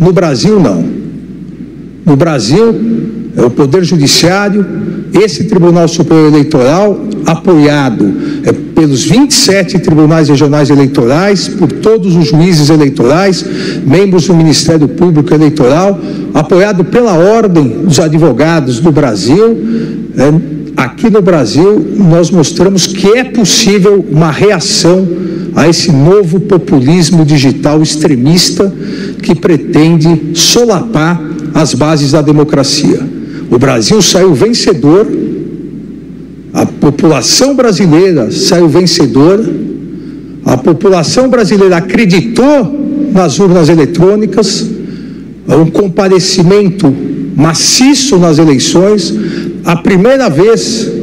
No Brasil, não. No Brasil, é o Poder Judiciário, esse Tribunal Superior Eleitoral, apoiado é, pelos 27 tribunais regionais eleitorais, por todos os juízes eleitorais, membros do Ministério Público Eleitoral, apoiado pela Ordem dos Advogados do Brasil. É, aqui no Brasil, nós mostramos que é possível uma reação a esse novo populismo digital extremista que pretende solapar as bases da democracia. O Brasil saiu vencedor, a população brasileira saiu vencedora, a população brasileira acreditou nas urnas eletrônicas, um comparecimento maciço nas eleições, a primeira vez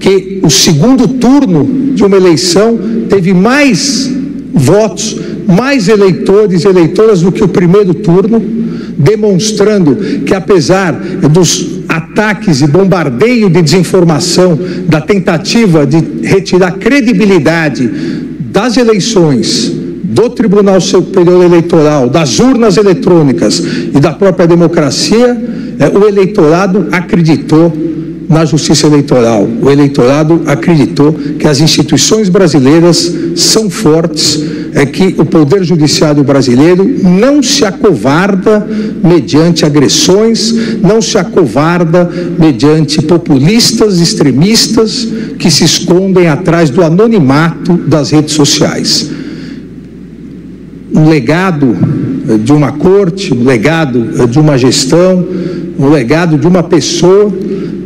que o segundo turno de uma eleição teve mais votos, mais eleitores e eleitoras do que o primeiro turno, demonstrando que apesar dos ataques e bombardeio de desinformação, da tentativa de retirar credibilidade das eleições, do Tribunal Superior Eleitoral, das urnas eletrônicas e da própria democracia, é, o eleitorado acreditou na justiça eleitoral. O eleitorado acreditou que as instituições brasileiras são fortes, é que o poder judiciário brasileiro não se acovarda mediante agressões, não se acovarda mediante populistas extremistas que se escondem atrás do anonimato das redes sociais. Um legado de uma corte, um legado de uma gestão, um legado de uma pessoa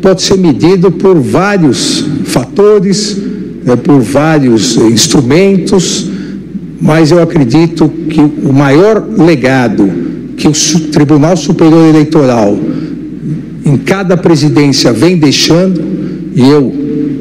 pode ser medido por vários fatores, é, por vários instrumentos, mas eu acredito que o maior legado que o Tribunal Superior Eleitoral em cada presidência vem deixando, e eu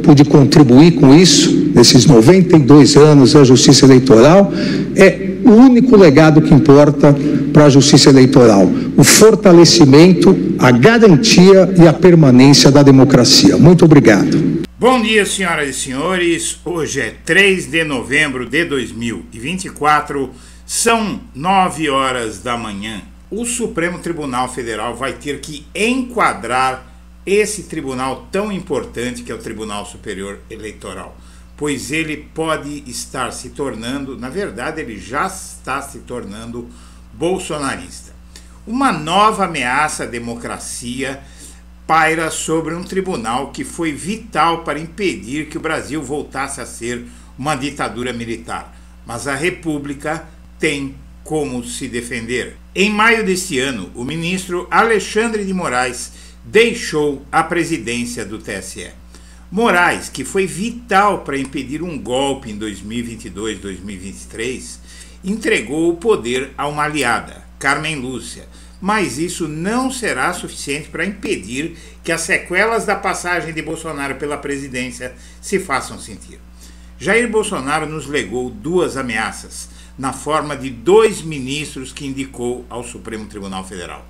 pude contribuir com isso, nesses 92 anos da Justiça Eleitoral, é o único legado que importa para a justiça eleitoral: o fortalecimento, a garantia e a permanência da democracia. Muito obrigado. Bom dia, senhoras e senhores. Hoje é 3 de novembro de 2024, são 9 horas da manhã. O Supremo Tribunal Federal vai ter que enquadrar esse tribunal tão importante que é o Tribunal Superior Eleitoral pois ele pode estar se tornando, na verdade, ele já está se tornando bolsonarista. Uma nova ameaça à democracia paira sobre um tribunal que foi vital para impedir que o Brasil voltasse a ser uma ditadura militar. Mas a República tem como se defender. Em maio deste ano, o ministro Alexandre de Moraes deixou a presidência do TSE. Moraes, que foi vital para impedir um golpe em 2022-2023, entregou o poder a uma aliada, Carmen Lúcia, mas isso não será suficiente para impedir que as sequelas da passagem de Bolsonaro pela presidência se façam sentir. Jair Bolsonaro nos legou duas ameaças, na forma de dois ministros que indicou ao Supremo Tribunal Federal.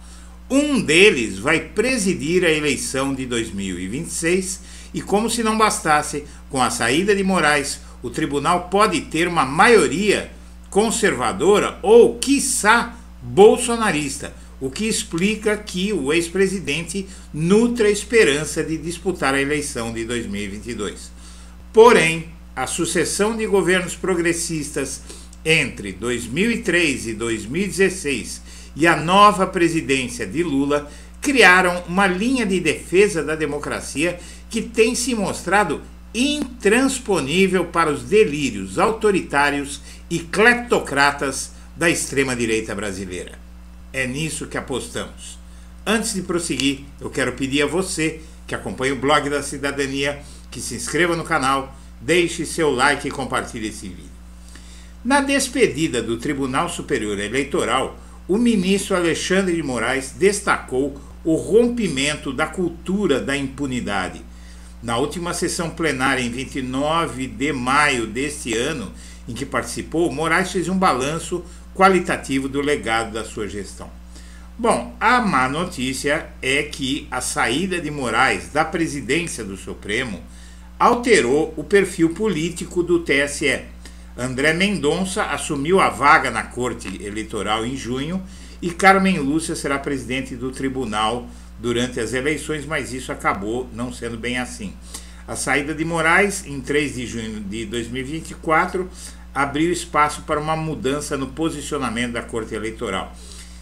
Um deles vai presidir a eleição de 2026 e como se não bastasse, com a saída de Moraes, o tribunal pode ter uma maioria conservadora ou, quiçá, bolsonarista, o que explica que o ex-presidente nutre a esperança de disputar a eleição de 2022. Porém, a sucessão de governos progressistas entre 2003 e 2016 e a nova presidência de Lula criaram uma linha de defesa da democracia que tem se mostrado intransponível para os delírios autoritários e cleptocratas da extrema-direita brasileira. É nisso que apostamos. Antes de prosseguir, eu quero pedir a você que acompanha o blog da cidadania que se inscreva no canal, deixe seu like e compartilhe esse vídeo. Na despedida do Tribunal Superior Eleitoral, o ministro Alexandre de Moraes destacou o rompimento da cultura da impunidade na última sessão plenária, em 29 de maio deste ano, em que participou, Moraes fez um balanço qualitativo do legado da sua gestão. Bom, a má notícia é que a saída de Moraes da presidência do Supremo alterou o perfil político do TSE. André Mendonça assumiu a vaga na Corte Eleitoral em junho e Carmen Lúcia será presidente do tribunal durante as eleições, mas isso acabou não sendo bem assim. A saída de Moraes, em 3 de junho de 2024, abriu espaço para uma mudança no posicionamento da Corte Eleitoral.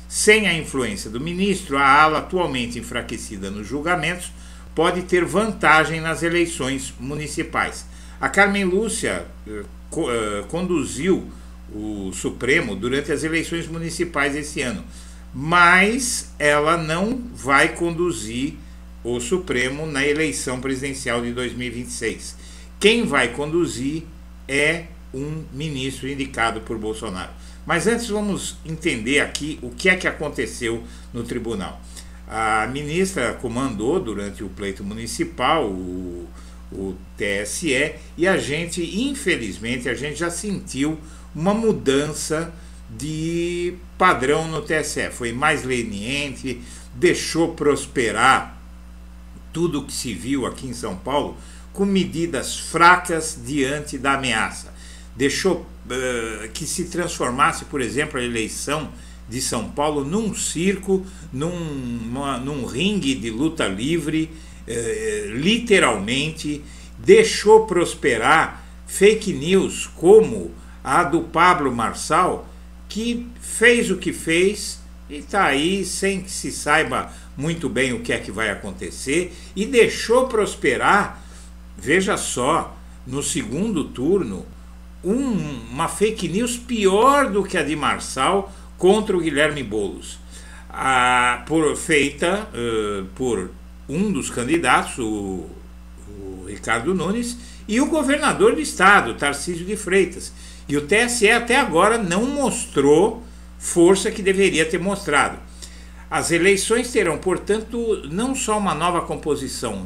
Sem a influência do ministro, a ala atualmente enfraquecida nos julgamentos pode ter vantagem nas eleições municipais. A Carmen Lúcia eh, eh, conduziu o Supremo durante as eleições municipais esse ano, mas ela não vai conduzir o Supremo na eleição presidencial de 2026. Quem vai conduzir é um ministro indicado por Bolsonaro. Mas antes vamos entender aqui o que é que aconteceu no tribunal. A ministra comandou durante o pleito municipal o, o TSE e a gente, infelizmente, a gente já sentiu uma mudança de padrão no TSE. Foi mais leniente, deixou prosperar tudo o que se viu aqui em São Paulo com medidas fracas diante da ameaça. Deixou uh, que se transformasse, por exemplo, a eleição de São Paulo num circo, num, uma, num ringue de luta livre, uh, literalmente, deixou prosperar fake news como a do Pablo Marçal, que fez o que fez e está aí sem que se saiba muito bem o que é que vai acontecer e deixou prosperar, veja só, no segundo turno, um, uma fake news pior do que a de Marçal contra o Guilherme Boulos, a, por, feita uh, por um dos candidatos, o, o Ricardo Nunes, e o governador do estado, Tarcísio de Freitas. E o TSE até agora não mostrou força que deveria ter mostrado. As eleições terão, portanto, não só uma nova composição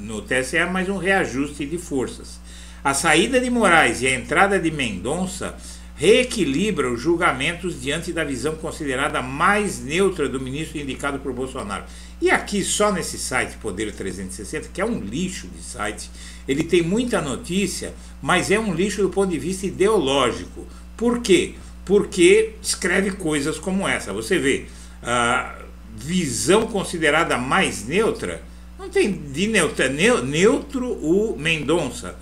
no TSE, mas um reajuste de forças. A saída de Moraes e a entrada de Mendonça reequilibra os julgamentos diante da visão considerada mais neutra do ministro indicado por Bolsonaro. E aqui, só nesse site Poder 360, que é um lixo de site, ele tem muita notícia, mas é um lixo do ponto de vista ideológico. Por quê? Porque escreve coisas como essa. Você vê, a visão considerada mais neutra, não tem de neutro, é neutro o Mendonça.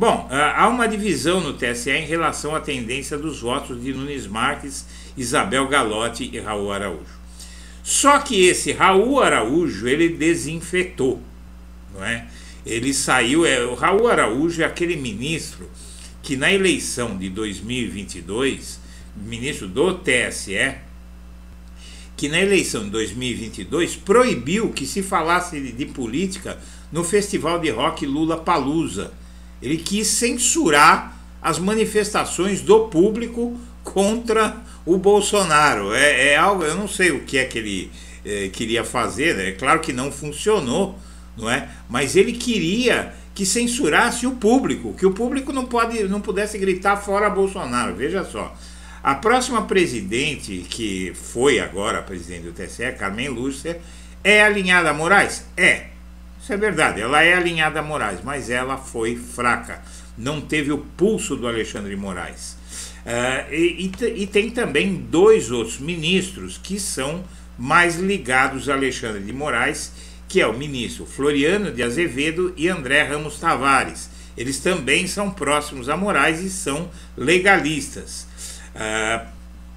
Bom, há uma divisão no TSE em relação à tendência dos votos de Nunes Marques, Isabel Galotti e Raul Araújo. Só que esse Raul Araújo, ele desinfetou, não é? Ele saiu, é, o Raul Araújo é aquele ministro que na eleição de 2022, ministro do TSE, que na eleição de 2022 proibiu que se falasse de, de política no festival de rock Lula Palusa. Ele quis censurar as manifestações do público contra o Bolsonaro. É, é algo, eu não sei o que é que ele é, queria fazer, né? é claro que não funcionou, não é? Mas ele queria que censurasse o público, que o público não, pode, não pudesse gritar fora Bolsonaro. Veja só. A próxima presidente, que foi agora presidente do TSE, Carmen Lúcia, é alinhada a Moraes? É. Isso é verdade, ela é alinhada a Moraes, mas ela foi fraca. Não teve o pulso do Alexandre de Moraes. Uh, e, e, e, tem também dois outros ministros que são mais ligados a Alexandre de Moraes, que é o ministro Floriano de Azevedo e André Ramos Tavares. Eles também são próximos a Moraes e são legalistas. Uh,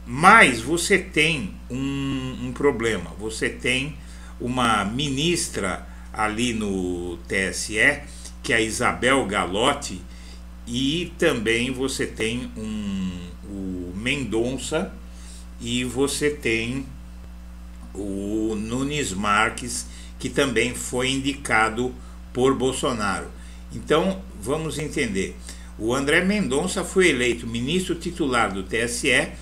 mas você tem um, um problema, você tem uma ministra ali no TSE, que é a Isabel Galotti, e também você tem um, o Mendonça e você tem o Nunes Marques, que também foi indicado por Bolsonaro. Então, vamos entender. O André Mendonça foi eleito ministro titular do TSE eh,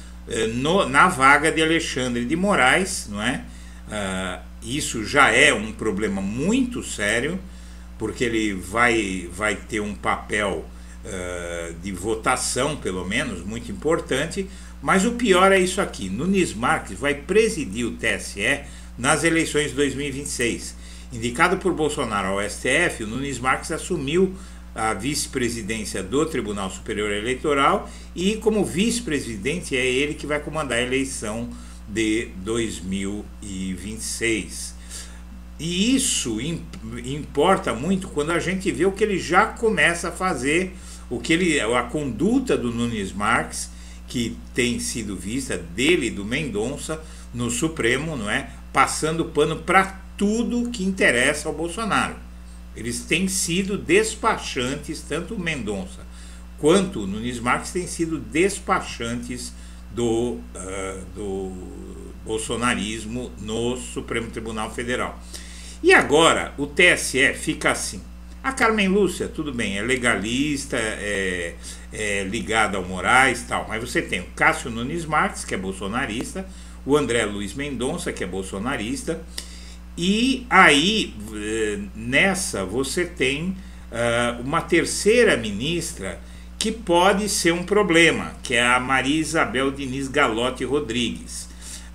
no, na vaga de Alexandre de Moraes, não é? Uh, isso já é um problema muito sério, porque ele vai, vai ter um papel uh, de votação, pelo menos, muito importante. Mas o pior é isso aqui: Nunes Marques vai presidir o TSE nas eleições de 2026. Indicado por Bolsonaro ao STF, o Nunes Marques assumiu a vice-presidência do Tribunal Superior Eleitoral e, como vice-presidente, é ele que vai comandar a eleição de 2026. E isso importa muito quando a gente vê o que ele já começa a fazer, o que ele, a conduta do Nunes Marques, que tem sido vista dele do Mendonça no Supremo, não é? Passando pano para tudo que interessa ao Bolsonaro. Eles têm sido despachantes, tanto o Mendonça quanto o Nunes Marques têm sido despachantes do, uh, do bolsonarismo no Supremo Tribunal Federal. E agora o TSE fica assim. A Carmen Lúcia, tudo bem, é legalista, é, é ligada ao Moraes tal, mas você tem o Cássio Nunes Marques, que é bolsonarista, o André Luiz Mendonça, que é bolsonarista, e aí eh, nessa você tem uh, uma terceira ministra que pode ser um problema, que é a Maria Isabel Diniz Galotti Rodrigues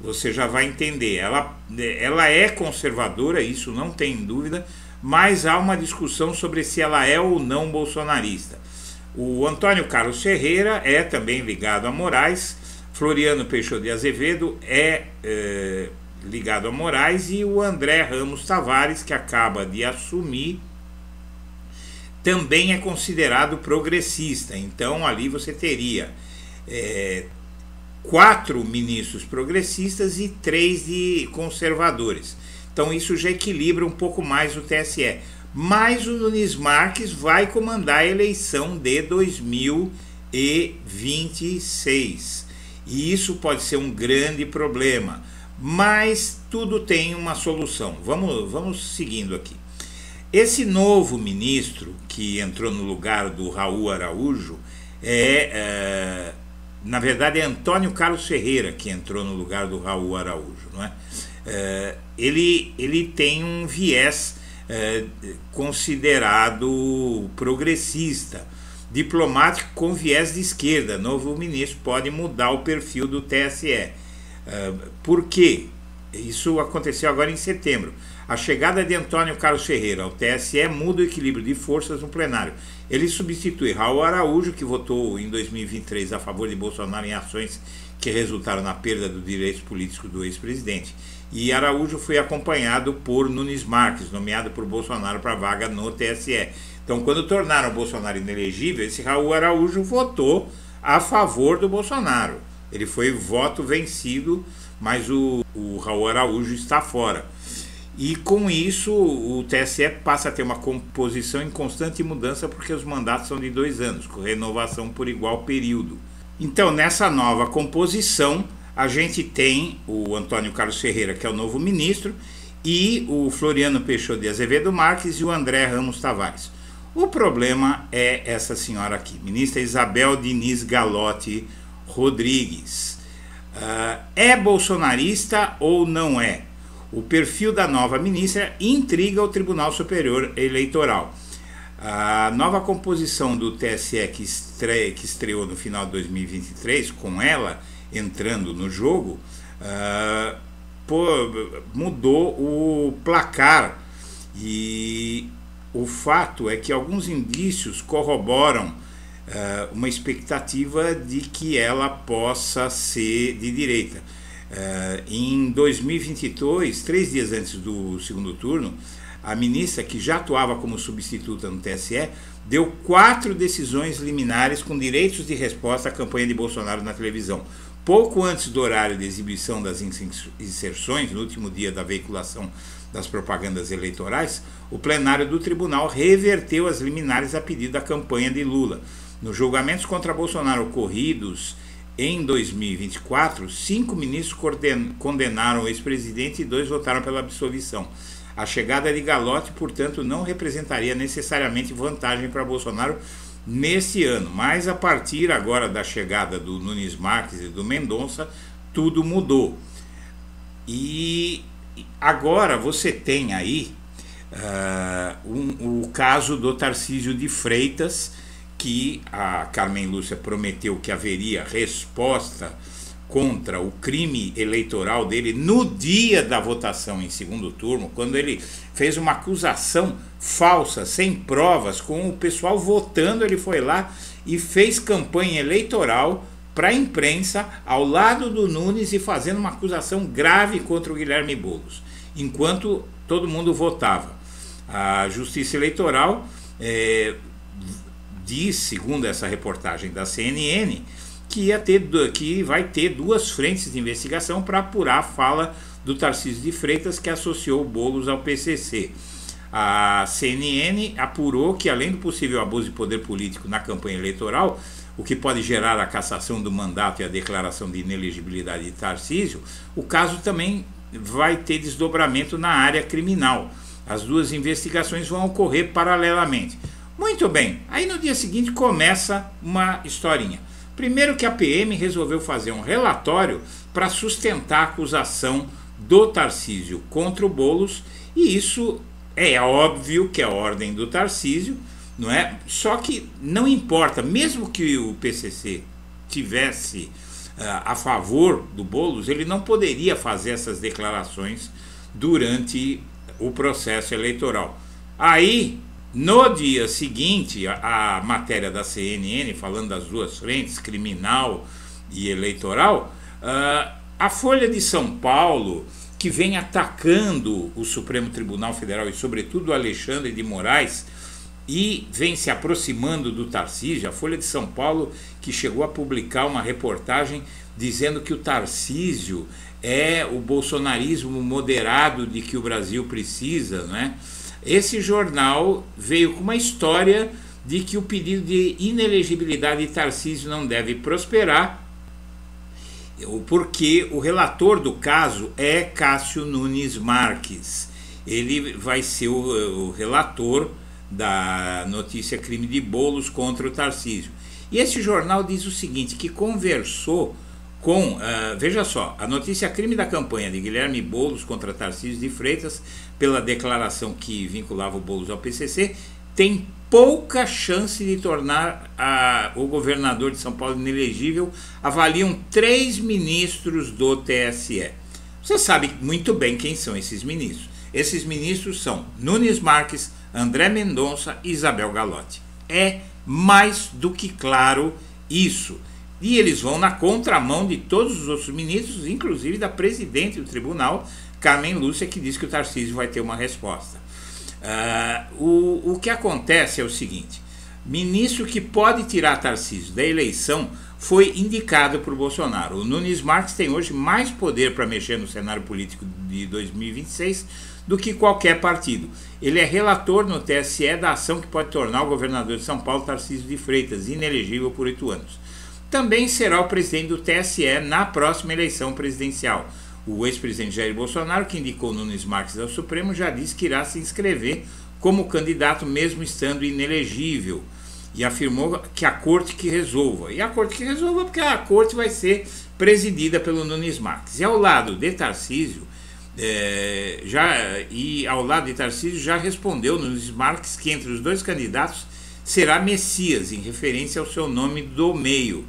você já vai entender. Ela, ela é conservadora, isso não tem dúvida, mas há uma discussão sobre se ela é ou não bolsonarista. O Antônio Carlos Ferreira é também ligado a Moraes, Floriano Peixoto de Azevedo é, é ligado a Moraes e o André Ramos Tavares, que acaba de assumir, também é considerado progressista. Então ali você teria é, quatro ministros progressistas e três de conservadores. Então isso já equilibra um pouco mais o TSE. Mas o Nunes Marques vai comandar a eleição de 2026. E isso pode ser um grande problema. Mas tudo tem uma solução. Vamos, vamos seguindo aqui. Esse novo ministro que entrou no lugar do Raul Araújo é, é na verdade é Antônio Carlos Ferreira que entrou no lugar do Raul Araújo, não é? é ele, ele tem um viés é, considerado progressista, diplomático com viés de esquerda. Novo ministro pode mudar o perfil do TSE. É, por quê? Isso aconteceu agora em setembro. A chegada de Antônio Carlos Ferreira ao TSE muda o equilíbrio de forças no plenário. Ele substitui Raul Araújo, que votou em 2023 a favor de Bolsonaro em ações que resultaram na perda dos direitos políticos do ex-presidente. E Araújo foi acompanhado por Nunes Marques, nomeado por Bolsonaro para vaga no TSE. Então, quando tornaram Bolsonaro inelegível, esse Raul Araújo votou a favor do Bolsonaro. Ele foi voto vencido, mas o, o Raul Araújo está fora. E com isso, o TSE passa a ter uma composição em constante mudança, porque os mandatos são de dois anos, com renovação por igual período. Então, nessa nova composição, a gente tem o Antônio Carlos Ferreira, que é o novo ministro, e o Floriano Peixoto de Azevedo Marques e o André Ramos Tavares. O problema é essa senhora aqui, ministra Isabel Diniz Galotti Rodrigues. Uh, é bolsonarista ou não é? O perfil da nova ministra intriga o Tribunal Superior Eleitoral. A nova composição do TSE que, estre... que estreou no final de 2023, com ela entrando no jogo, uh, pô, mudou o placar. E o fato é que alguns indícios corroboram uh, uma expectativa de que ela possa ser de direita. Uh, em 2022, três dias antes do segundo turno, a ministra, que já atuava como substituta no TSE, deu quatro decisões liminares com direitos de resposta à campanha de Bolsonaro na televisão. Pouco antes do horário de exibição das inserções, no último dia da veiculação das propagandas eleitorais, o plenário do tribunal reverteu as liminares a pedido da campanha de Lula. Nos julgamentos contra Bolsonaro ocorridos em 2024, cinco ministros condenaram o ex-presidente e dois votaram pela absolvição. A chegada de Galotti, portanto, não representaria necessariamente vantagem para Bolsonaro nesse ano, mas a partir agora da chegada do Nunes Marques e do Mendonça, tudo mudou. E agora você tem aí uh, um, o caso do Tarcísio de Freitas que a Carmen Lúcia prometeu que haveria resposta contra o crime eleitoral dele no dia da votação em segundo turno, quando ele fez uma acusação falsa, sem provas, com o pessoal votando, ele foi lá e fez campanha eleitoral para a imprensa ao lado do Nunes e fazendo uma acusação grave contra o Guilherme Boulos, enquanto todo mundo votava. A Justiça Eleitoral é, diz, segundo essa reportagem da CNN, que, ia ter, que vai ter duas frentes de investigação para apurar a fala do Tarcísio de Freitas, que associou Boulos ao PCC. A CNN apurou que, além do possível abuso de poder político na campanha eleitoral, o que pode gerar a cassação do mandato e a declaração de inelegibilidade de Tarcísio, o caso também vai ter desdobramento na área criminal. As duas investigações vão ocorrer paralelamente. Muito bem, aí no dia seguinte começa uma historinha. Primeiro que a PM resolveu fazer um relatório para sustentar a acusação do Tarcísio contra o Bolos, e isso é óbvio que é ordem do Tarcísio, não é? Só que não importa, mesmo que o PCC tivesse uh, a favor do Bolos, ele não poderia fazer essas declarações durante o processo eleitoral. Aí, no dia seguinte, a, a matéria da CNN falando das duas frentes, criminal e eleitoral, uh, a Folha de São Paulo, que vem atacando o Supremo Tribunal Federal e, sobretudo, Alexandre de Moraes, e vem se aproximando do Tarcísio, a Folha de São Paulo, que chegou a publicar uma reportagem dizendo que o Tarcísio é o bolsonarismo moderado de que o Brasil precisa, né? Esse jornal veio com uma história de que o pedido de inelegibilidade de Tarcísio não deve prosperar, porque o relator do caso é Cássio Nunes Marques. Ele vai ser o, o relator da notícia crime de bolos contra o Tarcísio. E esse jornal diz o seguinte, que conversou com, uh, veja só, a notícia crime da campanha de Guilherme Bolos contra Tarcísio de Freitas, pela declaração que vinculava o Bolos ao PCC, tem pouca chance de tornar a, o governador de São Paulo inelegível, avaliam três ministros do TSE. Você sabe muito bem quem são esses ministros. Esses ministros são Nunes Marques, André Mendonça e Isabel Galotti. É mais do que claro isso. E eles vão na contramão de todos os outros ministros, inclusive da presidente do tribunal, Carmen Lúcia, que diz que o Tarcísio vai ter uma resposta. Uh, o, o que acontece é o seguinte: ministro que pode tirar Tarcísio da eleição foi indicado por Bolsonaro. O Nunes Marques tem hoje mais poder para mexer no cenário político de 2026 do que qualquer partido. Ele é relator no TSE da ação que pode tornar o governador de São Paulo, Tarcísio de Freitas, inelegível por oito anos. Também será o presidente do TSE na próxima eleição presidencial. O ex-presidente Jair Bolsonaro, que indicou Nunes Marques ao Supremo, já disse que irá se inscrever como candidato mesmo estando inelegível e afirmou que a corte que resolva. E a corte que resolva porque a corte vai ser presidida pelo Nunes Marques. E ao lado de Tarcísio, é, já, e ao lado de Tarcísio já respondeu nos Marques que entre os dois candidatos será Messias, em referência ao seu nome do meio.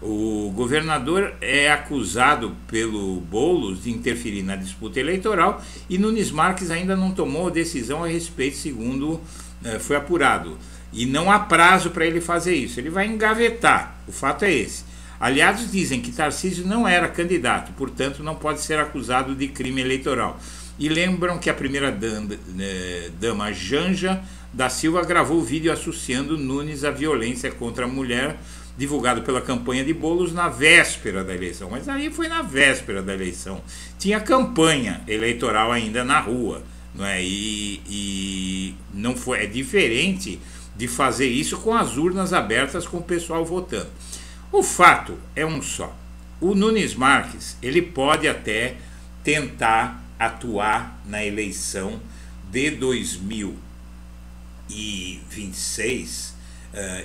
O governador é acusado pelo Boulos de interferir na disputa eleitoral e Nunes Marques ainda não tomou decisão a respeito, segundo é, foi apurado. E não há prazo para ele fazer isso. Ele vai engavetar. O fato é esse. Aliados dizem que Tarcísio não era candidato, portanto não pode ser acusado de crime eleitoral. E lembram que a primeira né, dama Janja da Silva gravou vídeo associando Nunes à violência contra a mulher, divulgado pela campanha de bolos na véspera da eleição. Mas aí foi na véspera da eleição. Tinha campanha eleitoral ainda na rua. Não é? e, e não foi, é diferente de fazer isso com as urnas abertas com o pessoal votando. O fato é um só. O Nunes Marques, ele pode até tentar atuar na eleição de 2026 uh,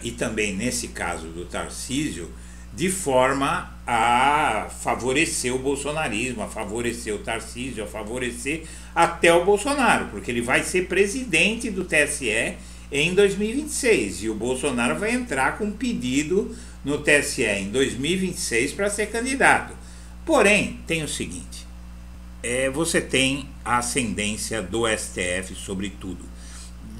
e também nesse caso do Tarcísio, de forma a favorecer o bolsonarismo, a favorecer o Tarcísio, a favorecer até o Bolsonaro, porque ele vai ser presidente do TSE em 2026 e o Bolsonaro vai entrar com um pedido no TSE em 2026 para ser candidato. Porém, tem o seguinte: é, você tem a ascendência do STF sobre tudo.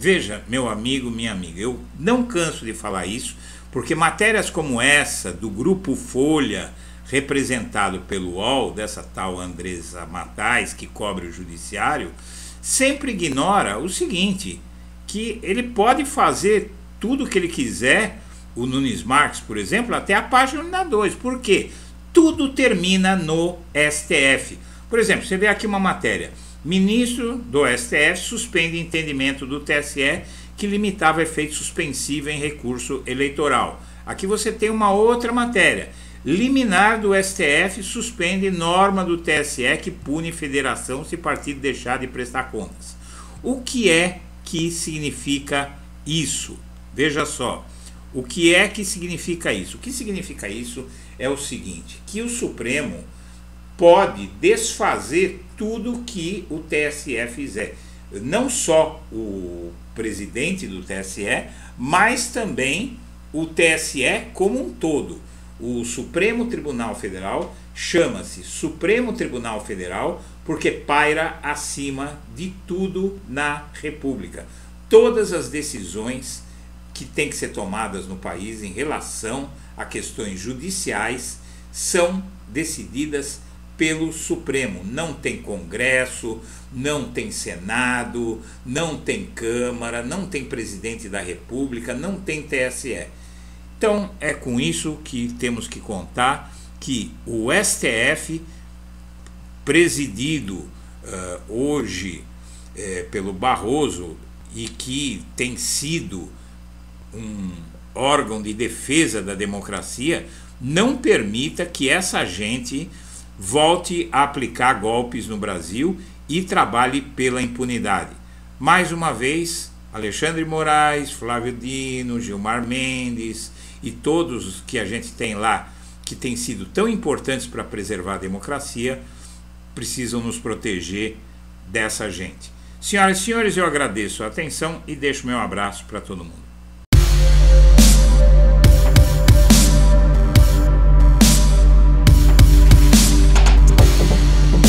Veja, meu amigo, minha amiga, eu não canso de falar isso, porque matérias como essa, do Grupo Folha, representado pelo UOL, dessa tal Andresa Matais, que cobre o judiciário, sempre ignora o seguinte, que ele pode fazer tudo o que ele quiser, o Nunes Marques, por exemplo, até a página 2. Por quê? Tudo termina no STF. Por exemplo, você vê aqui uma matéria. Ministro do STF suspende entendimento do TSE que limitava efeito suspensivo em recurso eleitoral. Aqui você tem uma outra matéria. Liminar do STF suspende norma do TSE que pune federação se partido deixar de prestar contas. O que é que significa isso? Veja só. O que é que significa isso? O que significa isso é o seguinte: que o Supremo pode desfazer tudo que o TSE fizer. Não só o presidente do TSE, mas também o TSE como um todo o Supremo Tribunal Federal chama-se Supremo Tribunal Federal porque paira acima de tudo na República. Todas as decisões que têm que ser tomadas no país em relação a questões judiciais são decididas pelo Supremo. Não tem Congresso, não tem Senado, não tem Câmara, não tem presidente da República, não tem TSE. Então é com isso que temos que contar que o STF, presidido uh, hoje uh, pelo Barroso e que tem sido um órgão de defesa da democracia, não permita que essa gente volte a aplicar golpes no Brasil e trabalhe pela impunidade. Mais uma vez, Alexandre Moraes, Flávio Dino, Gilmar Mendes, e todos que a gente tem lá, que têm sido tão importantes para preservar a democracia, precisam nos proteger dessa gente. Senhoras e senhores, eu agradeço a atenção e deixo meu abraço para todo mundo.